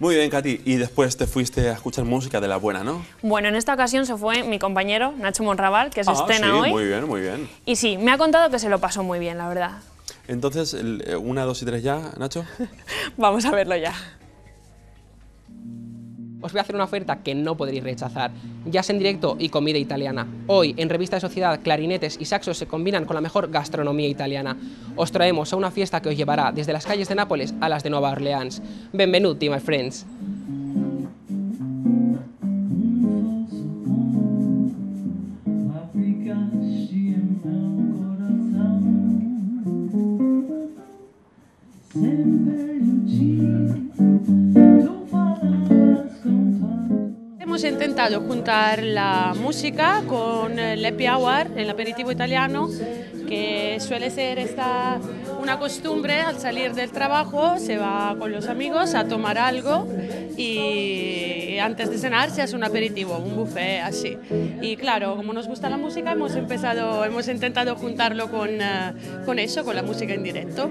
Muy bien, Katy. Y después te fuiste a escuchar música de la buena, ¿no? Bueno, en esta ocasión se fue mi compañero Nacho Monraval, que se Ah, estrena sí, hoy. muy bien, muy bien. Y sí, me ha contado que se lo pasó muy bien, la verdad. Entonces, eh, una, dos y tres ya, Nacho. Vamos a verlo ya. Os voy a hacer una oferta que no podréis rechazar. Jazz en directo y comida italiana. Hoy, en Revista de Sociedad, clarinetes y saxos se combinan con la mejor gastronomía italiana. Os traemos a una fiesta que os llevará desde las calles de Nápoles a las de Nueva Orleans. Benvenuti, my friends. Hemos intentado juntar la música con el happy hour, el aperitivo italiano, que suele ser esta, una costumbre al salir del trabajo, se va con los amigos a tomar algo y antes de cenar se hace un aperitivo, un buffet así. Y claro, como nos gusta la música, hemos empezado, hemos intentado juntarlo con, eh, con eso, con la música en directo.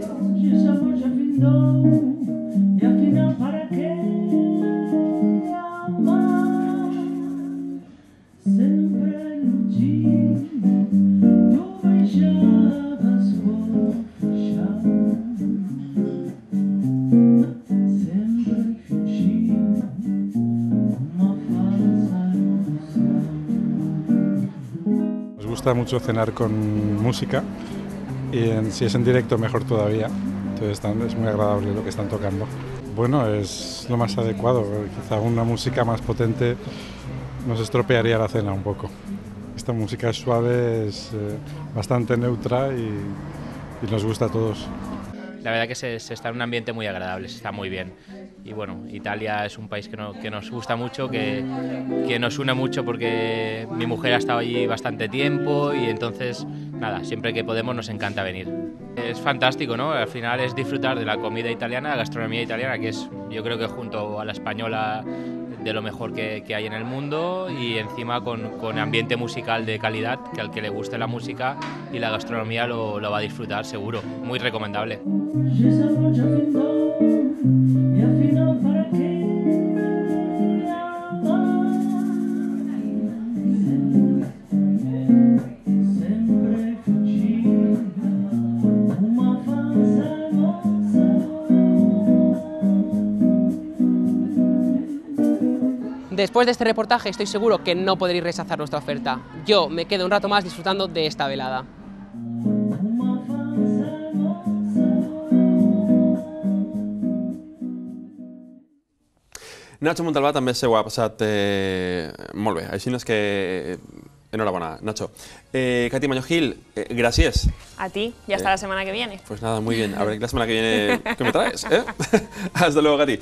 Gusta mucho cenar con música y en- si es en directo mejor todavía. Entonces es muy agradable lo que están tocando. Bueno, es lo más adecuado. Quizá una música más potente nos estropearía la cena un poco. Esta música es suave, es eh, bastante neutra y, y nos gusta a todos. La verdad que se, se está en un ambiente muy agradable, se está muy bien. Y bueno, Italia es un país que, no- que nos gusta mucho, que, que nos une mucho porque mi mujer ha estado allí bastante tiempo y entonces, nada, siempre que podemos nos encanta venir. Es fantástico, ¿no? Al final es disfrutar de la comida italiana, la gastronomía italiana, que es yo creo que junto a la española de lo mejor que, que hay en el mundo y encima con, con ambiente musical de calidad, que al que le guste la música y la gastronomía lo, lo va a disfrutar seguro. Muy recomendable. Después de este reportaje estoy seguro que no podréis rechazar nuestra oferta. Yo me quedo un rato más disfrutando de esta velada. Nacho Montalbà també se ho ha passat eh, molt bé. Així no és que... Enhorabona, Nacho. Eh, Katy Maño-Gil, eh, gracias. A ti, y hasta Eh. la semana que viene. Pues nada, muy bien. A ver la semana que viene qué me traes. Hasta luego, Katy.